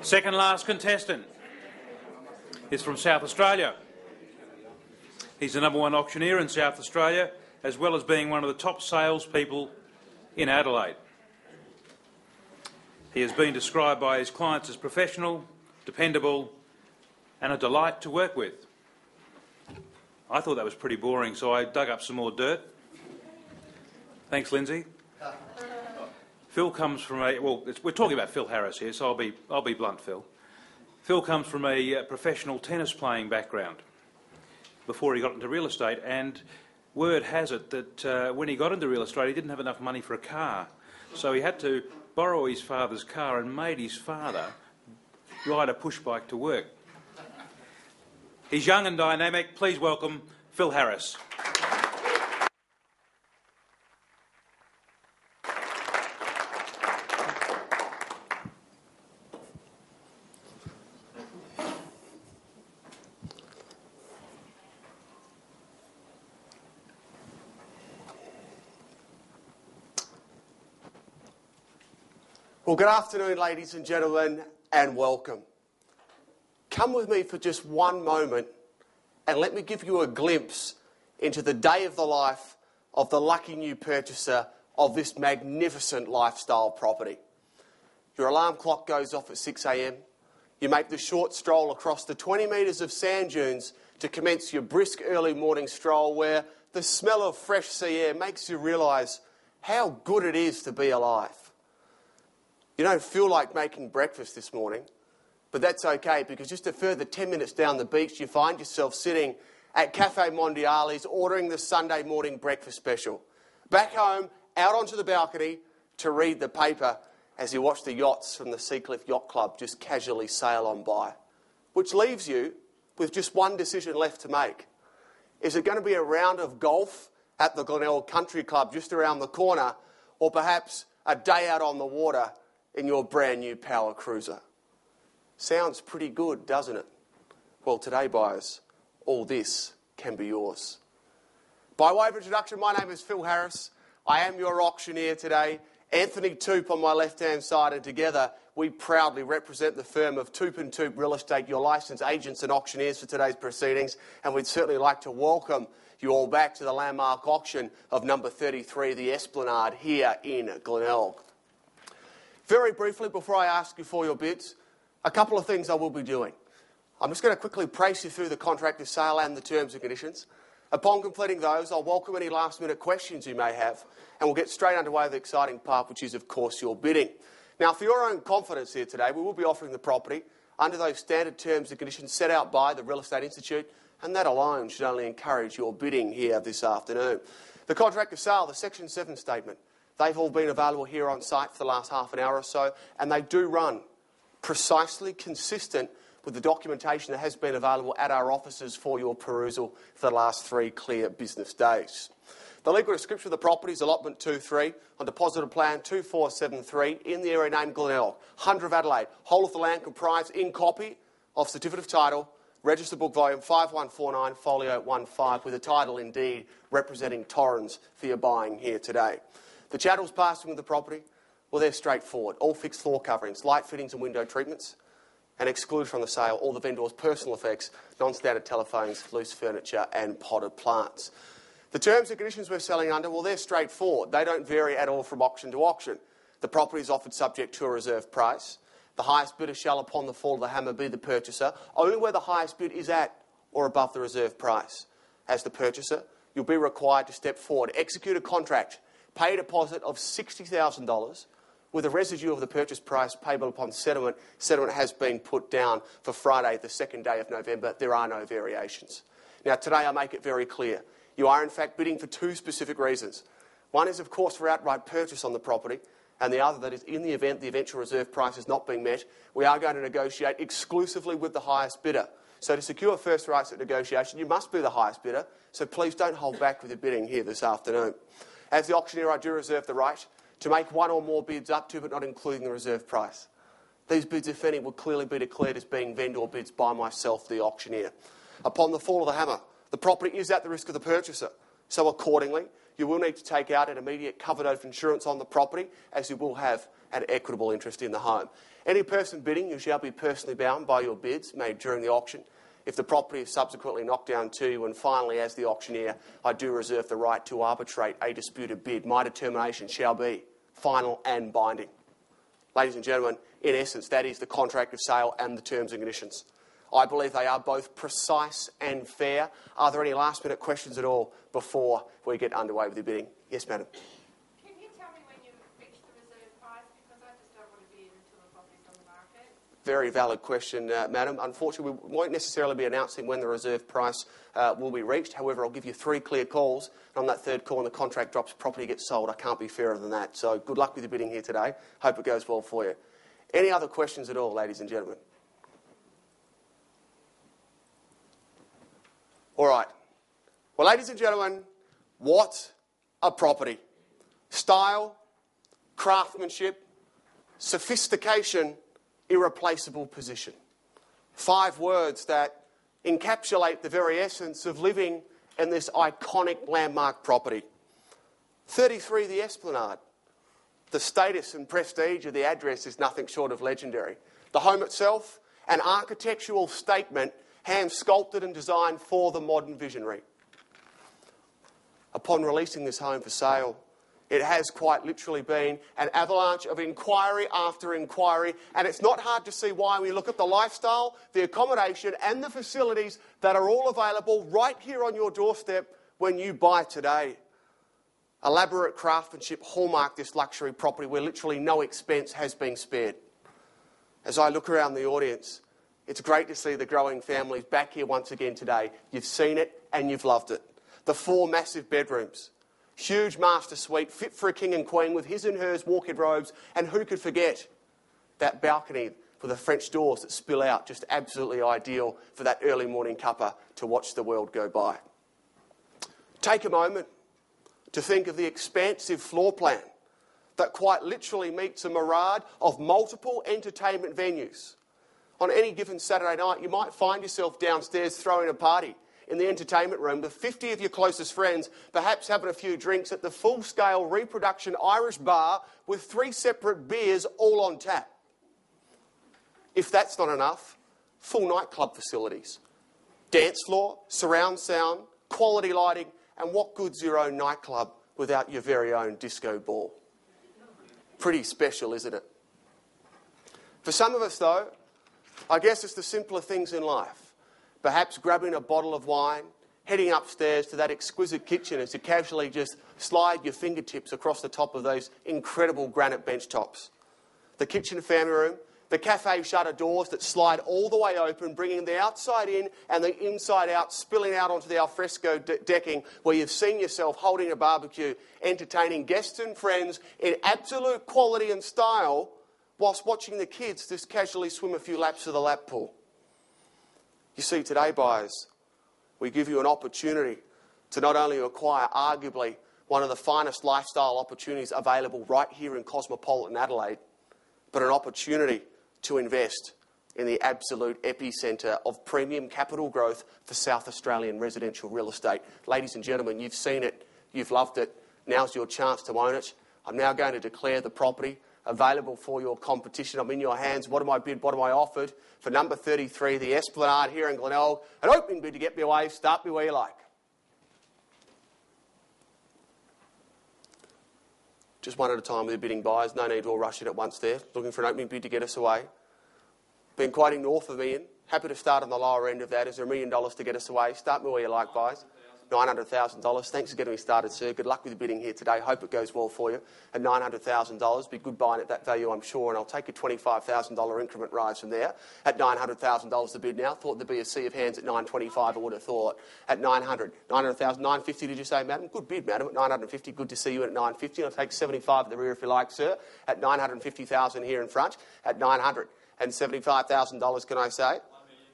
Second last contestant is from South Australia. He's the number one auctioneer in South Australia, as well as being one of the top salespeople in Adelaide. He has been described by his clients as professional, dependable and a delight to work with. I thought that was pretty boring, so I dug up some more dirt. Thanks, Lindsay. Phil comes from a well. we're talking about Phil Harris here, so I'll be I'll be blunt, Phil. Phil comes from a uh, professional tennis playing background before he got into real estate, and word has it that uh, when he got into real estate, he didn't have enough money for a car, so he had to borrow his father's car and made his father ride a push bike to work. He's young and dynamic. Please welcome Phil Harris. Well, good afternoon, ladies and gentlemen, and welcome. Come with me for just one moment and let me give you a glimpse into the day of the life of the lucky new purchaser of this magnificent lifestyle property. Your alarm clock goes off at 6am. You make the short stroll across the 20 metres of sand dunes to commence your brisk early morning stroll where the smell of fresh sea air makes you realise how good it is to be alive. You don't feel like making breakfast this morning, but that's okay because just a further 10 minutes down the beach, you find yourself sitting at Cafe Mondiali's ordering the Sunday morning breakfast special. Back home, out onto the balcony to read the paper as you watch the yachts from the Seacliff Yacht Club just casually sail on by. Which leaves you with just one decision left to make. Is it going to be a round of golf at the Glenelg Country Club just around the corner, or perhaps a day out on the water in your brand new power cruiser. Sounds pretty good, doesn't it? Well, today, buyers, all this can be yours. By way of introduction, my name is Phil Harris. I am your auctioneer today. Anthony Toop on my left hand side, and together we proudly represent the firm of Toop and Toop Real Estate, your licensed agents and auctioneers for today's proceedings. And we'd certainly like to welcome you all back to the landmark auction of number 33, the Esplanade, here in Glenelg. Very briefly, before I ask you for your bids, a couple of things I will be doing. I'm just going to quickly praise you through the contract of sale and the terms and conditions. Upon completing those, I'll welcome any last minute questions you may have, and we'll get straight underway with the exciting part, which is, of course, your bidding. Now, for your own confidence here today, we will be offering the property under those standard terms and conditions set out by the Real Estate Institute, and that alone should only encourage your bidding here this afternoon. The contract of sale, the Section 7 statement, They've all been available here on site for the last half an hour or so, and they do run precisely consistent with the documentation that has been available at our offices for your perusal for the last three clear business days. The legal description of the property is allotment 2-3 on deposit of plan 2473 in the area named Glenelg, 100 of Adelaide. Whole of the land comprised in copy of certificate of title, register book volume 5149, folio 15, with a title indeed representing Torrens for your buying here today. The chattels passing with the property, well, they're straightforward. All fixed floor coverings, light fittings and window treatments, and exclude from the sale all the vendor's personal effects, non-standard telephones, loose furniture and potted plants. The terms and conditions we're selling under, well, they're straightforward. They don't vary at all from auction to auction. The property is offered subject to a reserve price. The highest bidder shall, upon the fall of the hammer, be the purchaser, only where the highest bid is at or above the reserve price. As the purchaser, you'll be required to step forward, execute a contract pay deposit of $60,000 with a residue of the purchase price payable upon settlement. Settlement has been put down for Friday, the second day of November. There are no variations. Now, today I make it very clear. You are, in fact, bidding for two specific reasons. One is, of course, for outright purchase on the property, and the other that is in the event the eventual reserve price is not being met, we are going to negotiate exclusively with the highest bidder. So to secure first rights at negotiation, you must be the highest bidder, so please don't hold back with your bidding here this afternoon. As the auctioneer, I do reserve the right to make one or more bids up to but not including the reserve price. These bids, if any, will clearly be declared as being vendor bids by myself, the auctioneer. Upon the fall of the hammer, the property is at the risk of the purchaser. So accordingly, you will need to take out an immediate covered note insurance on the property, as you will have an equitable interest in the home. Any person bidding, you shall be personally bound by your bids made during the auction. If the property is subsequently knocked down to you, and finally, as the auctioneer, I do reserve the right to arbitrate a disputed bid. My determination shall be final and binding. Ladies and gentlemen, in essence, that is the contract of sale and the terms and conditions. I believe they are both precise and fair. Are there any last minute questions at all before we get underway with the bidding? Yes, madam. Can you tell me when you reach the reserve price? Because I just don't want to bid until the property's on the market. Very valid question, uh, madam. Unfortunately, we won't necessarily be announcing when the reserve price uh, will be reached. However, I'll give you three clear calls. And on that third call, when the contract drops, property gets sold. I can't be fairer than that. So good luck with your bidding here today. Hope it goes well for you. Any other questions at all, ladies and gentlemen? All right. Well, ladies and gentlemen, what a property. Style, craftsmanship, sophistication, irreplaceable position. Five words that encapsulate the very essence of living in this iconic landmark property. 33 The Esplanade. The status and prestige of the address is nothing short of legendary. The home itself, an architectural statement hand sculpted and designed for the modern visionary. Upon releasing this home for sale, it has quite literally been an avalanche of inquiry after inquiry, and it's not hard to see why we look at the lifestyle, the accommodation, and the facilities that are all available right here on your doorstep when you buy today. Elaborate craftsmanship hallmark this luxury property where literally no expense has been spared. As I look around the audience, it's great to see the growing families back here once again today. You've seen it and you've loved it. The four massive bedrooms, huge master suite, fit for a king and queen with his and hers walk-in robes, and who could forget that balcony with the French doors that spill out, just absolutely ideal for that early morning cuppa to watch the world go by. Take a moment to think of the expansive floor plan that quite literally meets a mirage of multiple entertainment venues. On any given Saturday night, you might find yourself downstairs throwing a party in the entertainment room with 50 of your closest friends, perhaps having a few drinks at the full scale reproduction Irish bar with three separate beers all on tap. If that's not enough, full nightclub facilities, dance floor, surround sound, quality lighting, and what good's your own nightclub without your very own disco ball? Pretty special, isn't it? For some of us, though, I guess it's the simpler things in life. Perhaps grabbing a bottle of wine, heading upstairs to that exquisite kitchen as you casually just slide your fingertips across the top of those incredible granite bench tops. The kitchen family room, the cafe shutter doors that slide all the way open, bringing the outside in and the inside out, spilling out onto the alfresco de- decking where you've seen yourself holding a barbecue, entertaining guests and friends in absolute quality and style whilst watching the kids just casually swim a few laps of the lap pool. You see, today, buyers, we give you an opportunity to not only acquire arguably one of the finest lifestyle opportunities available right here in cosmopolitan Adelaide, but an opportunity to invest in the absolute epicentre of premium capital growth for South Australian residential real estate. Ladies and gentlemen, you've seen it, you've loved it, now's your chance to own it. I'm now going to declare the property available for your competition. I'm in your hands. What am I bid? What am I offered? For number 33, the Esplanade here in Glenelg. An opening bid to get me away. Start me where you like. Just one at a time with the bidding buyers. No need to all rush in at once there. Looking for an opening bid to get us away. Been quoting north of a million. Happy to start on the lower end of that. Is there a million dollars to get us away? Start me where you like, buyers. $900,000. Thanks for getting me started, sir. Good luck with the bidding here today. Hope it goes well for you. At $900,000, be good buying at that value, I'm sure, and I'll take a $25,000 increment rise from there. At $900,000 the bid now. Thought there'd be a sea of hands at 925 I would have thought. At 900, 900,000, 950 did you say, madam? Good bid, madam. At 950, good to see you at 950. I'll take 75 at the rear if you like, sir. At 950,000 here in front. At $975,000, can I say?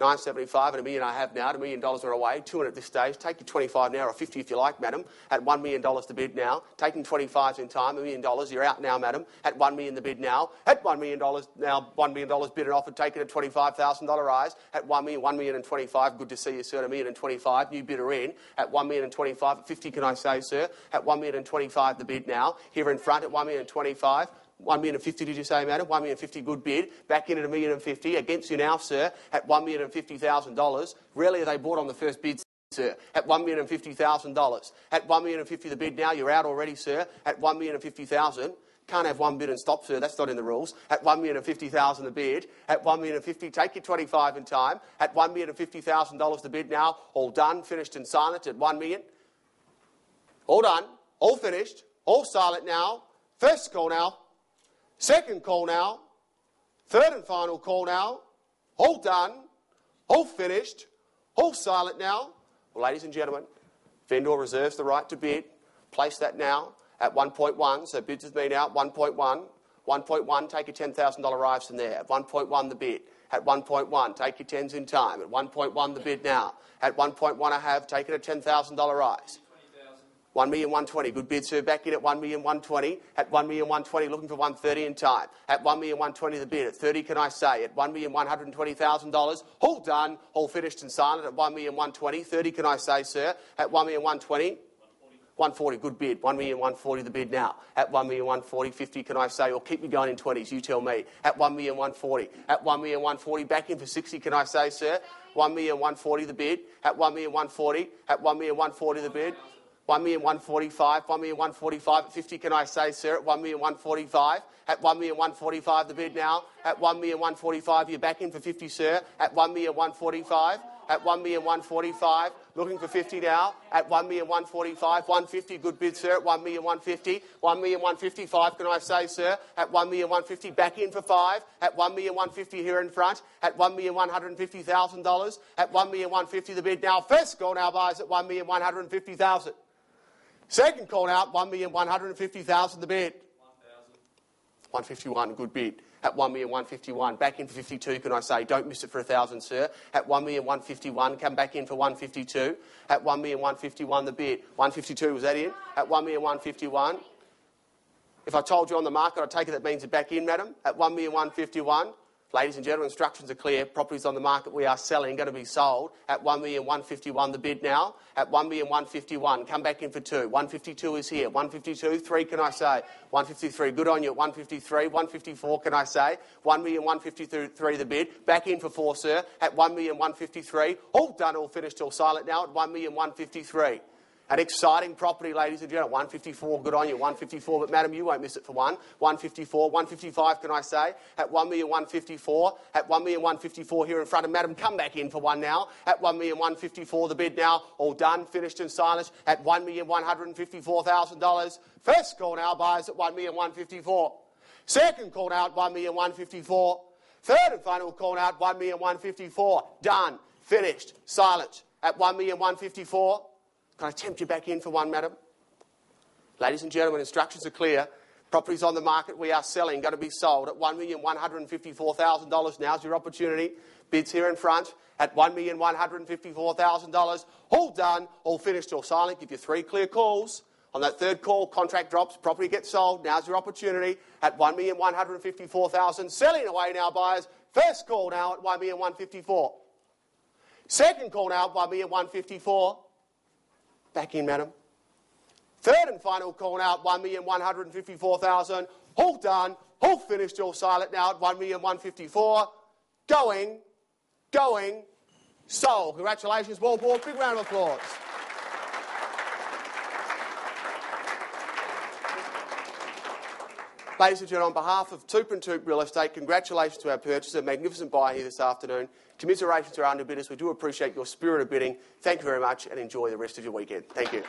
975 and a million I have now, a million dollars are away, 200 at this stage. Take your 25 now, or 50 if you like, madam, at $1 million to bid now. Taking 25s in time, a million dollars, you're out now, madam, at $1 million the bid now. At $1 million now, $1 million bid and offered, taking a $25,000 rise. At $1 million, $1 million and 25, good to see you, sir, a million and 25, new bidder in. At $1 million and 25, 50 can I say, sir? At $1 million and 25 the bid now. Here in front at $1 million and 25. One million and fifty, did you say, madam? One million and fifty, good bid. Back in at a million and fifty. Against you now, sir, at one million and fifty thousand dollars. Are they bought on the first bid, sir. At one million and fifty thousand dollars. At one million and fifty the bid now, you're out already, sir. At one million and fifty thousand. Can't have one bid and stop, sir. That's not in the rules. At one million and fifty thousand the bid. At one million and fifty, take your twenty-five in time. At one million and fifty thousand dollars the bid now. All done, finished and silent at one million. All done, all finished, all silent now. First call now. Second call now. Third and final call now. All done, all finished, all silent now. Well, ladies and gentlemen, vendor reserves the right to bid. Place that now at 1.1. So bids have been out 1.1. 1.1, take your $10,000 rise from there. At 1.1, the bid. At 1.1, take your 10s in time. At 1.1, the bid now. At 1.1, I have taken a $10,000 rise. 1 million 120. Good bid, sir. Back in at 1 million 120. At 1 million 120, looking for 130 in time. At 1 million 120 the bid. At 30, can I say? At 1 million 120 thousand dollars. All done. All finished and silent. At 1 million 120. 30, can I say, sir? At 1 million 120. 140, good bid. 1 million 140 the bid now. At 1 million 140, 50, can I say? Or keep me going in 20s, you tell me. At 1 million 140. At 1 million 140, back in for 60, can I say, sir? 1 million 140 the bid. At 1 million 140. At 1 million 140 the bid. 1 million 145, 1 million 145 at 50, can I say, sir, at 1 million 145, at 1 million 145 the bid now, at 1 million 145, you're back in for 50, sir, at 1 million 145, at 1 million 145, looking for 50 now, at 1 million 145, 150, good bid, sir, at 1 million 150, 1 million 155, can I say, sir, at 1 million 150, back in for 5, at 1 million 150 here in front, at 1 million 150 thousand dollars, at 1 million 150 the bid now, first call now buys at 1 million 150 thousand. Second call out, 1,150,000 the bid. 151, good bid. At 1,151, back in for 52, can I say? Don't miss it for 1,000, sir. At 1,151, come back in for 152. At 1,151 the bid. 152, was that in? At 1,151. If I told you on the market, I take it that means it back in, madam. At 1,151. Ladies and gentlemen, instructions are clear. Properties on the market we are selling going to be sold at 1,151 the bid now. At 1,151, come back in for two. 152 is here. 152, three can I say? 153, good on you 153. 154 can I say? 1,153 the bid. Back in for four, sir. At 1,153. All done, all finished, all silent now at 1,153. An exciting property, ladies and gentlemen. 154, good on you. 154, but madam, you won't miss it for one. 154, 155, can I say? At 1 million 154, at 1 million 154 here in front of madam, come back in for one now. At 1 million 154, the bid now, all done, finished and signed. At 1 million 154,000 dollars. First call now, buyers at 1 million 154. Second call out, 1 million 154. Third and final call out, 1 million 154. Done, finished, silent. At 1 million 154. Can I tempt you back in for one, madam? Ladies and gentlemen, instructions are clear. Properties on the market we are selling going to be sold at $1,154,000. Now's your opportunity. Bids here in front at $1,154,000. All done, all finished, all silent. Give you three clear calls. On that third call, contract drops, property gets sold. Now's your opportunity at 1,154,000. Selling away now, buyers. First call now at $1,154,000. Second call now at $1,154,000. Back in, madam. Third and final call now at 1,154,000. All done, all finished, all silent now at 1,154,000. Going, going, sold. Congratulations, Walpole. Big round of applause. Ladies and gentlemen, on behalf of Toop and Toop Real Estate, congratulations to our purchaser. Magnificent buy here this afternoon. Commiserations to our underbidders. We do appreciate your spirit of bidding. Thank you very much and enjoy the rest of your weekend. Thank you.